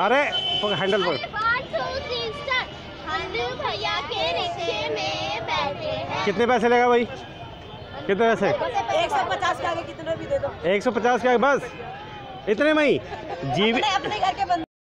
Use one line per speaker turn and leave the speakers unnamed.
अरे हैंडल
पर
कितने पैसे लेगा भाई? कितने पैसे?
एक सौ पचास के आगे कितने भी दे दो।
एक सौ पचास के आगे बस। इतने में ही। जीवी
अपने अपने घर के बंद